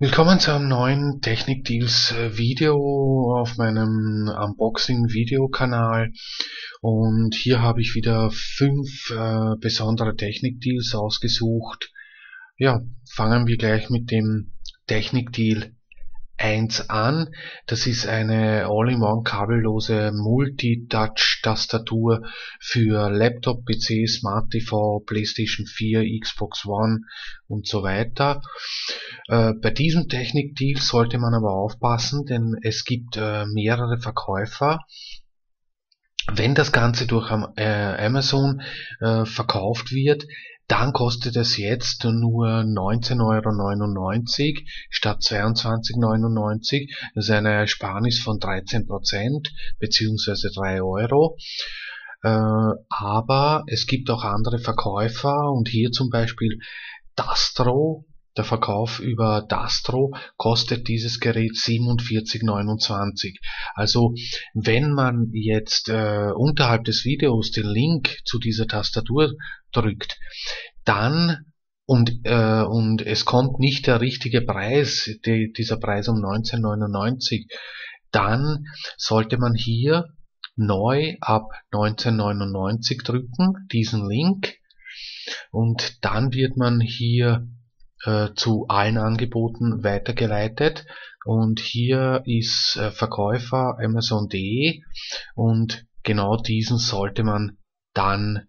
Willkommen zu einem neuen Technik Deals äh, Video auf meinem Unboxing Video Kanal und hier habe ich wieder fünf äh, besondere Technik Deals ausgesucht. Ja, fangen wir gleich mit dem Technik Deal 1 an. Das ist eine All-in-One kabellose Multi-Touch-Tastatur für Laptop, PC, Smart TV, PlayStation 4, Xbox One und so weiter. Äh, bei diesem Technikdeal sollte man aber aufpassen, denn es gibt äh, mehrere Verkäufer. Wenn das Ganze durch äh, Amazon äh, verkauft wird, dann kostet es jetzt nur 19,99 Euro statt 22,99. Das ist eine Ersparnis von 13% beziehungsweise 3 Euro. Äh, aber es gibt auch andere Verkäufer und hier zum Beispiel Dastro der Verkauf über Dastro kostet dieses Gerät 47,29. Also wenn man jetzt äh, unterhalb des Videos den Link zu dieser Tastatur drückt, dann und, äh, und es kommt nicht der richtige Preis, die, dieser Preis um 1999, dann sollte man hier neu ab 1999 drücken, diesen Link, und dann wird man hier äh, zu allen Angeboten weitergeleitet und hier ist äh, Verkäufer Amazon.de und genau diesen sollte man dann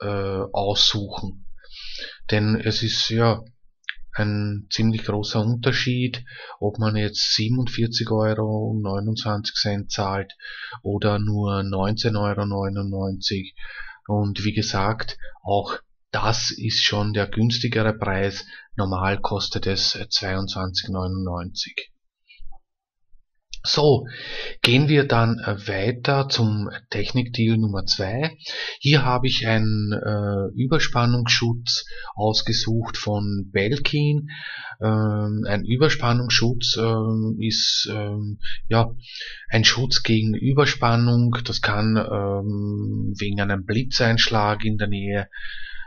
äh, aussuchen. Denn es ist ja ein ziemlich großer Unterschied, ob man jetzt 47 Euro und 29 Cent zahlt oder nur 19,99 Euro. Und wie gesagt, auch das ist schon der günstigere Preis. Normal kostet es 22,99. So, gehen wir dann weiter zum Technikdeal Nummer 2. Hier habe ich einen äh, Überspannungsschutz ausgesucht von Belkin. Ähm, ein Überspannungsschutz ähm, ist ähm, ja ein Schutz gegen Überspannung. Das kann ähm, wegen einem Blitzeinschlag in der Nähe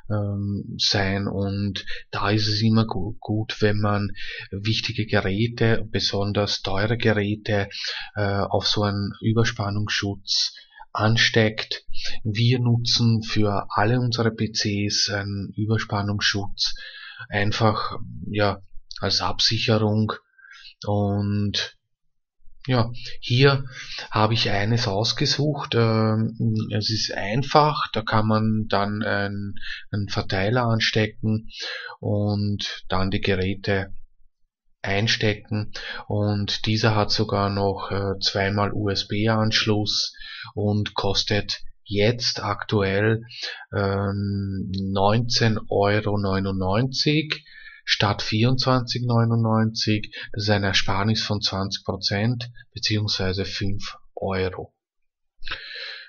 ähm, sein und da ist es immer gut, wenn man wichtige Geräte, besonders teure Geräte, äh, auf so einen Überspannungsschutz ansteckt. Wir nutzen für alle unsere PCs einen Überspannungsschutz einfach ja als Absicherung und ja, hier habe ich eines ausgesucht. Ähm, es ist einfach, da kann man dann einen, Verteiler anstecken und dann die Geräte einstecken und dieser hat sogar noch äh, zweimal USB-Anschluss und kostet jetzt aktuell äh, 19,99 Euro statt 24,99, das ist eine Ersparnis von 20% bzw. 5 Euro.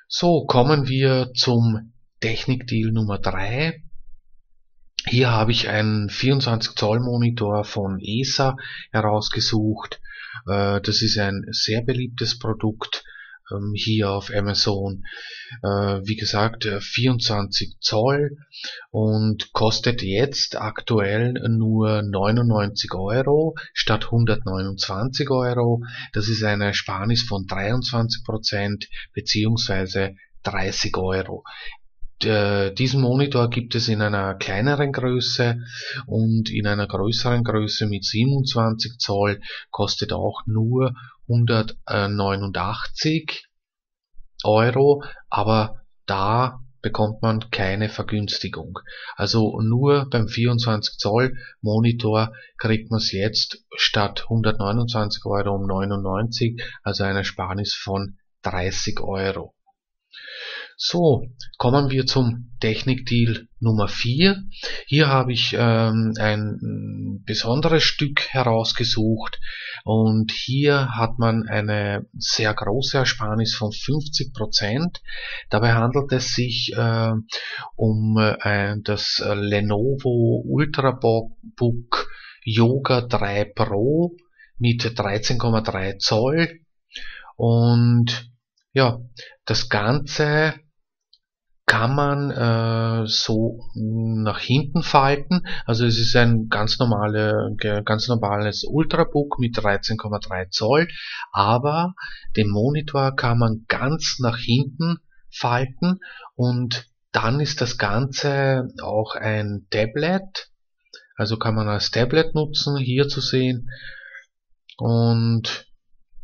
So, kommen wir zum Technikdeal Nummer 3. Hier habe ich einen 24 Zoll Monitor von ESA herausgesucht. Äh, das ist ein sehr beliebtes Produkt ähm, hier auf Amazon. Äh, wie gesagt, 24 äh, Zoll und kostet jetzt aktuell nur 99 Euro statt 129 Euro. Das ist eine Ersparnis von 23 Prozent beziehungsweise 30 Euro. Diesen Monitor gibt es in einer kleineren Größe und in einer größeren Größe mit 27 Zoll kostet auch nur 189 Euro, aber da bekommt man keine Vergünstigung. Also nur beim 24 Zoll Monitor kriegt man es jetzt statt 129 Euro um 99, also eine Sparnis von 30 Euro. So, kommen wir zum Technikdeal Nummer 4. Hier habe ich ähm, ein besonderes Stück herausgesucht und hier hat man eine sehr große Ersparnis von 50%. Dabei handelt es sich äh, um äh, das Lenovo Ultrabook Yoga 3 Pro mit 13,3 Zoll und ja, das Ganze kann man äh, so nach hinten falten. Also es ist ein ganz, normale, ganz normales Ultrabook mit 13,3 Zoll, aber den Monitor kann man ganz nach hinten falten und dann ist das Ganze auch ein Tablet. Also kann man als Tablet nutzen, hier zu sehen. Und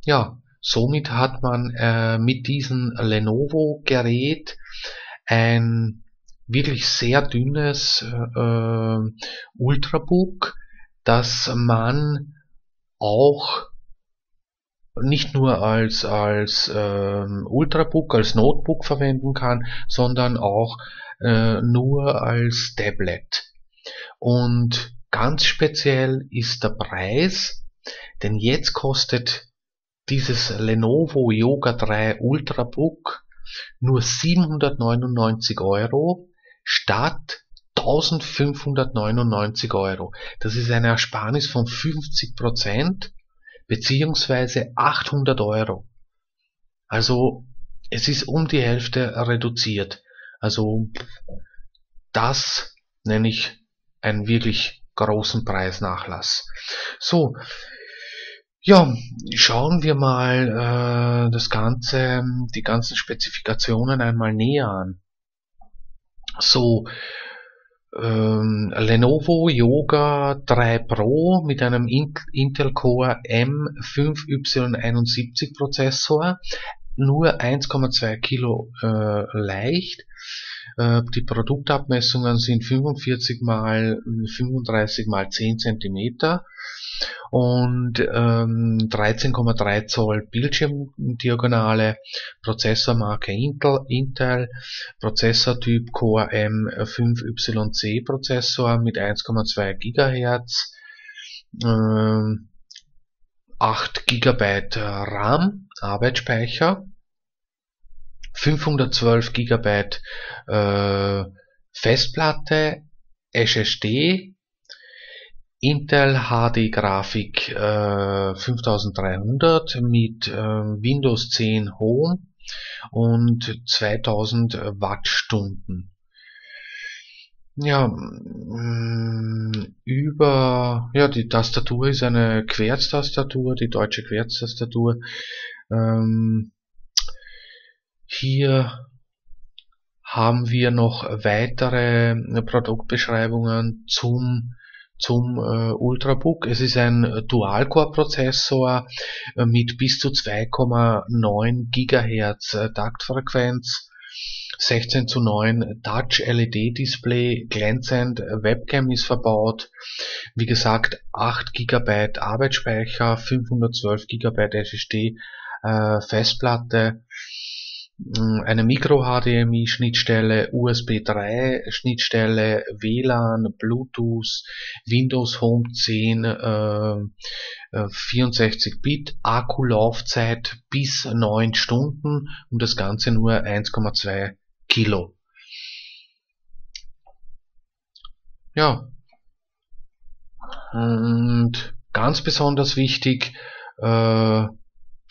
ja, somit hat man äh, mit diesem Lenovo Gerät ein wirklich sehr dünnes äh, Ultrabook, das man auch nicht nur als, als äh, Ultrabook, als Notebook verwenden kann, sondern auch äh, nur als Tablet. Und ganz speziell ist der Preis, denn jetzt kostet dieses Lenovo Yoga 3 Ultrabook nur 799 Euro statt 1599 Euro. Das ist eine Ersparnis von 50 Prozent beziehungsweise 800 Euro. Also es ist um die Hälfte reduziert. Also das nenne ich einen wirklich großen Preisnachlass. So, ja, schauen wir mal äh, das Ganze, die ganzen Spezifikationen einmal näher an. So, ähm, Lenovo Yoga 3 Pro mit einem Intel Core M5Y71 Prozessor, nur 1,2 Kilo äh, leicht. Äh, die Produktabmessungen sind 45 mal 35 mal 10 Zentimeter und ähm, 13,3 Zoll Bildschirmdiagonale, Prozessormarke Intel, Intel, Prozessortyp Core M5YC Prozessor mit 1,2 GHz, ähm, 8 GB RAM, Arbeitsspeicher, 512 GB äh, Festplatte, SSD, Intel HD Grafik äh, 5300 mit äh, Windows 10 Home und 2000 Wattstunden. Ja, mm, über, ja, die Tastatur ist eine Querztastatur, die deutsche Querztastatur. Ähm, hier haben wir noch weitere Produktbeschreibungen zum zum äh, Ultrabook. Es ist ein Dual-Core-Prozessor äh, mit bis zu 2,9 GHz äh, Taktfrequenz, 16 zu 9 Touch LED Display, glänzend, Webcam ist verbaut, wie gesagt 8 GB Arbeitsspeicher, 512 GB SSD äh, Festplatte, eine Micro-HDMI-Schnittstelle, USB 3 Schnittstelle, WLAN, Bluetooth, Windows Home 10, äh, 64 äh, Bit, Akkulaufzeit bis 9 Stunden und das Ganze nur 1,2 Kilo. Ja. Und ganz besonders wichtig, äh,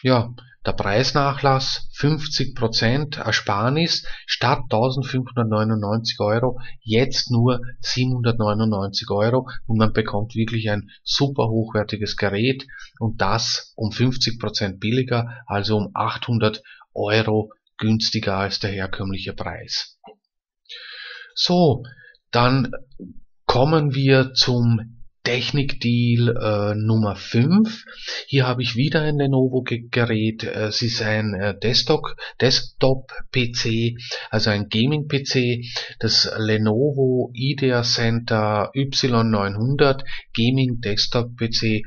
ja, der Preisnachlass 50% Ersparnis statt 1599 Euro, jetzt nur 799 Euro und man bekommt wirklich ein super hochwertiges Gerät und das um 50% billiger, also um 800 Euro günstiger als der herkömmliche Preis. So, dann kommen wir zum Technikdeal äh, Nummer 5. Hier habe ich wieder ein Lenovo-Gerät. Es ist ein äh, Desktop, Desktop-PC, also ein Gaming-PC, das Lenovo Idea Center Y900 Gaming Desktop-PC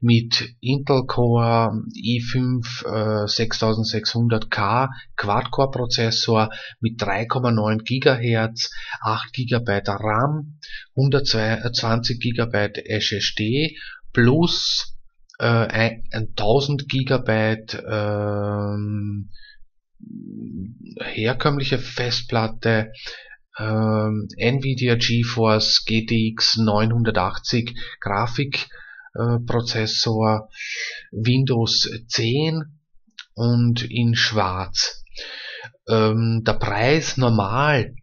mit Intel Core i5 äh, 6600K Quad-Core-Prozessor mit 3,9 GHz, 8 GB RAM, 120 GB SSD plus äh, 1000 Gigabyte ähm, herkömmliche Festplatte, ähm, Nvidia GeForce GTX 980 Grafikprozessor, äh, Windows 10 und in Schwarz. ähm, der Preis normal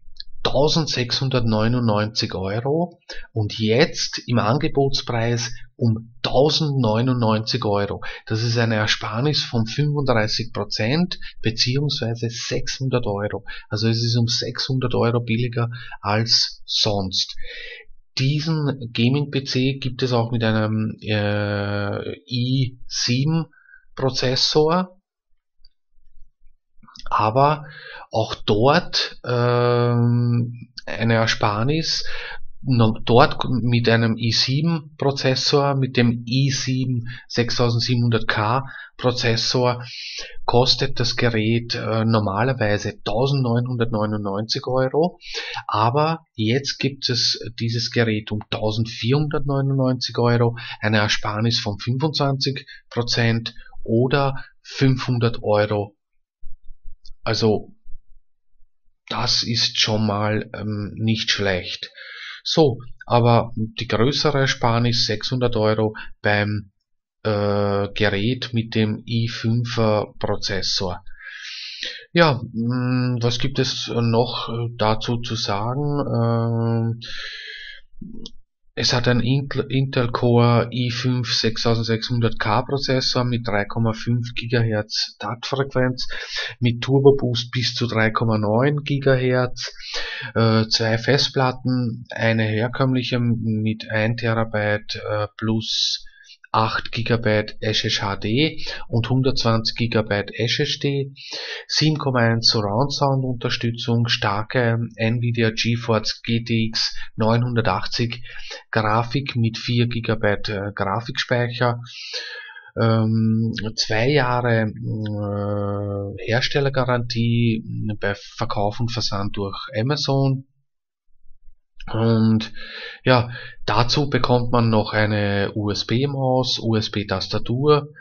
1699 Euro und jetzt im Angebotspreis um 1099 Euro. Das ist eine Ersparnis von 35 Prozent beziehungsweise 600 Euro. Also es ist um 600 Euro billiger als sonst. Diesen Gaming-PC gibt es auch mit einem äh, i7 Prozessor aber auch dort ähm, eine Ersparnis, dort mit einem i7 Prozessor, mit dem i7 6700K Prozessor kostet das Gerät äh, normalerweise 1999 Euro, aber jetzt gibt es dieses Gerät um 1499 Euro, eine Ersparnis von 25 Prozent oder 500 Euro also das ist schon mal ähm, nicht schlecht. So, aber die größere Ersparnis 600 Euro beim äh, Gerät mit dem i5er Prozessor. Ja, mh, hm, was gibt es noch äh, dazu zu sagen? Äh, es hat einen Intel Core i5 6600K Prozessor mit 3,5 GHz Taktfrequenz, mit Turbo Boost bis zu 3,9 GHz, äh, zwei Festplatten, eine herkömmliche mit 1 TB äh, plus 8 GB SSHD und 120 GB SSD, 7,1 Surround Sound Unterstützung, starke Nvidia GeForce GTX 980 Grafik mit 4 GB äh, Grafikspeicher, ähm, zwei Jahre äh, Herstellergarantie bei Verkauf und Versand durch Amazon und ja, dazu bekommt man noch eine USB-Maus, USB-Tastatur,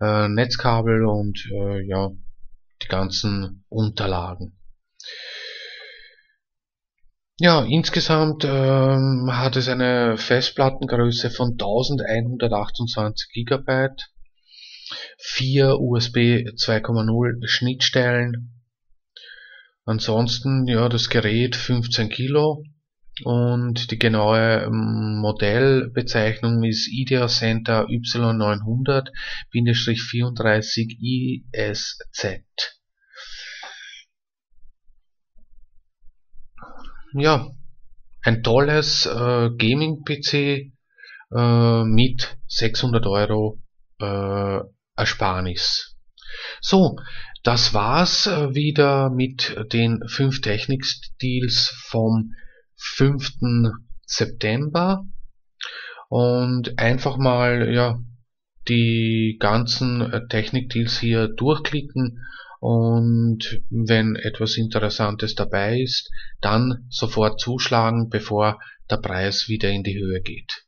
äh, Netzkabel und äh, ja, die ganzen Unterlagen. Ja, insgesamt ähm, hat es eine Festplattengröße von 1128 GB, vier USB 2.0 Schnittstellen. Ansonsten, ja, das Gerät 15 Kilo, und die genaue ähm, Modellbezeichnung ist IDEA Center Y900-34ISZ. Ja, ein tolles äh, Gaming-PC äh, mit 600 Euro äh, Ersparnis. So, das war's äh, wieder mit den fünf Technik-Deals vom 5. September und einfach mal ja die ganzen äh, Technikdeals hier durchklicken und wenn etwas Interessantes dabei ist, dann sofort zuschlagen, bevor der Preis wieder in die Höhe geht.